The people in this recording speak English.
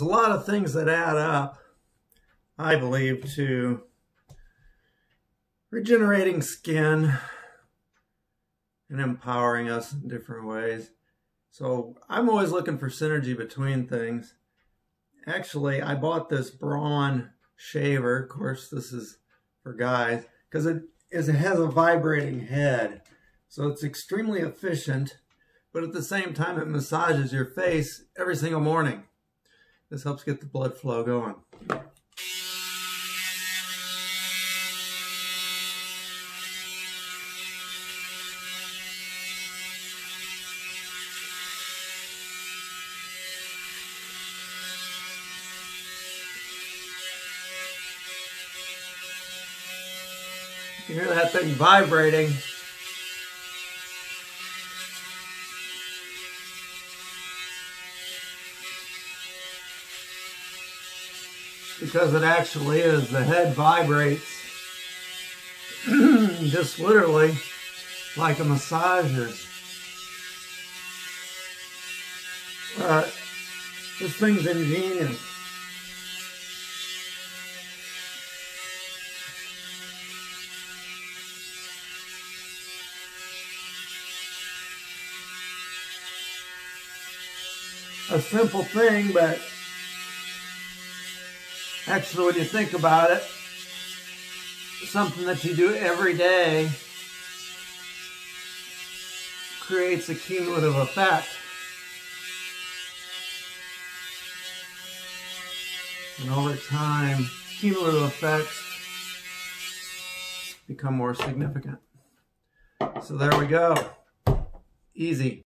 There's a lot of things that add up, I believe, to regenerating skin and empowering us in different ways. So I'm always looking for synergy between things. Actually, I bought this Braun shaver. Of course, this is for guys because it has a vibrating head. So it's extremely efficient, but at the same time, it massages your face every single morning. This helps get the blood flow going. You hear that thing vibrating. Because it actually is. The head vibrates just literally like a massager. But this thing's ingenious. A simple thing, but Actually, when you think about it, something that you do every day creates a cumulative effect. And over time, cumulative effects become more significant. So there we go. Easy.